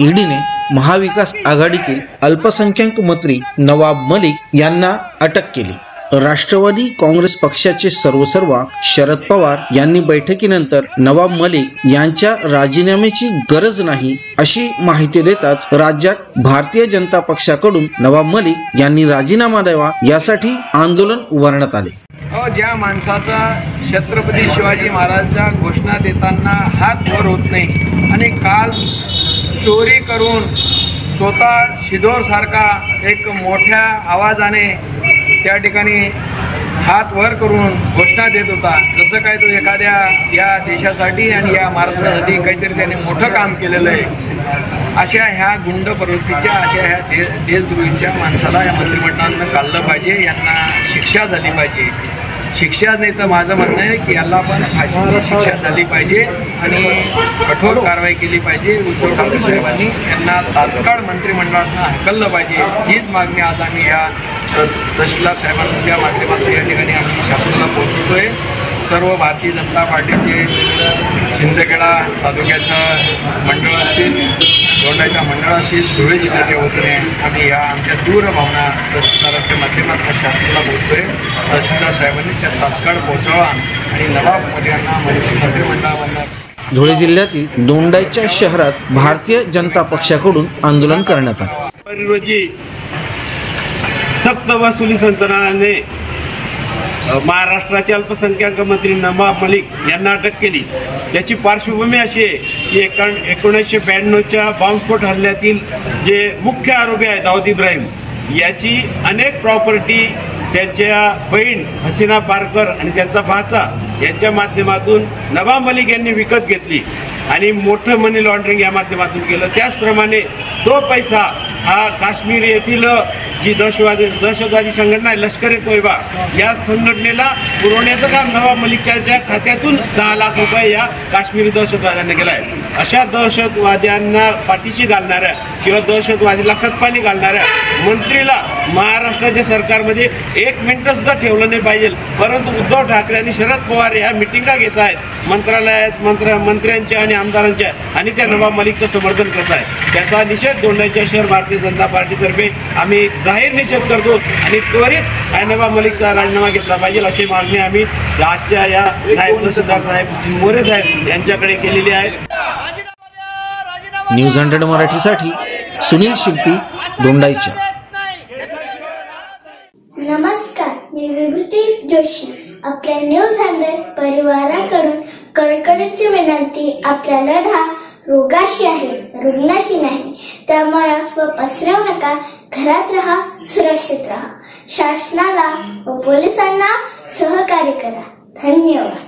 ईडीने महाविकास आघाडीतील अल्पसंख्याक मंत्री नवाब मलिक यांना अटक केली. राष्ट्रवादी काँग्रेस पक्षाचे सर्वसर्वा शरद पवार यांनी बैठकीनंतर नवाब मलिक यांच्या राजीनाम्याची गरज नाही अशी माहिती देताच राज्यात भारतीय जनता पक्षाकडून नवाब मलिक यांनी राजीनामा द्यावा यासाठी आंदोलन उभारण्यात आले. ज्या माणसाचा छत्रपती शिवाजी महाराजांच्या घोषणा देताना हात वर होत नाही आणि काल चोरी करून स्वतः शिदोरसारखा एक मोठ्या आवाजाने त्या ठिकाणी हात वर करून घोषणा देत होता. जसं काय तो एखाद्या या देशासाठी आणि या महाराष्ट्रासाठी काहीतरी त्याने मोठं काम केलेलं आहे. अशा ह्या गुंड प्रवृत्तीच्या अशा ह्या दे देशद्रोहीच्या माणसाला या मंत्रिमंडळानं काढलं पाहिजे यांना शिक्षा झाली पाहिजे. शिक्षा नाही तर माझं म्हणणं आहे की याला पण फाशीची शिक्षा झाली पाहिजे आणि कठोर कारवाई केली पाहिजे. उद्धव ठाकरे साहेबांनी यांना तात्काळ मंत्रिमंडळातून हकललं पाहिजे. हीच मागणी आज आम्ही या तहसीलदार साहेबांच्या माध्यमातून या ठिकाणी आम्ही शासनाला पोहोचवतोय. सर्व भारतीय जनता पार्टीचे शिंदखेडा तालुक्याचं मंडळ असतील दोंडाच्या मंडळ असतील धुळे जिल्ह्याच्या वतीने आम्ही या आमच्या तीव्र भावना तहसीलदाराच्या माध्यमातून शासनाला पोहोचतोय तहसीलदार साहेबांनी त्या तात्काळ पोहोचावा आणि नवाब मोदी यांना मंत्री मंत्रिमंडळामधनं धुळे जिल्ह्यातील दोंडाईच्या शहरात भारतीय जनता पक्षाकडून आंदोलन करण्यात आले. रोजी सक्त वसुली संचालनाने अ, महाराष्ट्राचे अल्पसंख्याक मंत्री नवाब मलिक यांना अटक केली. याची पार्श्वभूमी अशी आहे की एक एकोणीसशे ब्याण्णवच्या बॉम्बस्फोट हल्ल्यातील जे मुख्य आरोपी आहे दाऊद इब्राहिम याची अनेक प्रॉपर्टी त्यांच्या बहीण हसीना पारकर आणि त्यांचा भाचा यांच्या माध्यमातून नवाब मलिक यांनी विकत घेतली. आणि मोठं मनी लॉन्ड्रिंग या माध्यमातून केलं. त्याचप्रमाणे तो पैसा हा काश्मीर येथील जी दहशतवादी दहशतवादी संघटना आहे लष्कर ए तोयबा या संघटनेला पुरवण्याचं काम नवा मलिकच्या खात्यातून दहा लाख रुपये या काश्मीरी दहशतवाद्यांना केला आहे अशा दहशतवाद्यांना पाठीशी घालणाऱ्या किंवा दहशतवादीला खतपाणी घालणाऱ्या मंत्रीला महाराष्ट्राच्या सरकारमध्ये एक मिनिटं सुद्धा ठेवलं नाही पाहिजे. परंतु उद्धव ठाकरे आणि शरद पवार या मिटिंगा घेत आहेत. मंत्रालयात मंत्र मंत्र्यांच्या आणि आमदारांच्या आणि त्या नवाब मलिकचं समर्थन करत आहे त्याचा निषेध दोंडाच्या शहर भारतीय जनता पार्टीतर्फे आम्ही जाहीर निषेध करतो आणि त्वरित हा नवाब मलिकचा राजीनामा घेतला पाहिजे अशी मागणी आम्ही आजच्या या नायब तहसीलदार साहेब मोरे साहेब यांच्याकडे केलेली आहे. न्यूज हंड्रेड मराठीसाठी सुनील शिल्पी दोंडाईच्या नमस्कार मी विभूती जोशी. आपल्या न्यूज हंड्रेड परिवाराकडून कडकडीची विनंती आपल्याला लढा रोगाशी आहे रुग्णाशी नाही. त्यामुळे अफवा पसरवू नका घरात राहा सुरक्षित राहा. शासनाला व पोलिसांना सहकार्य करा. धन्यवाद.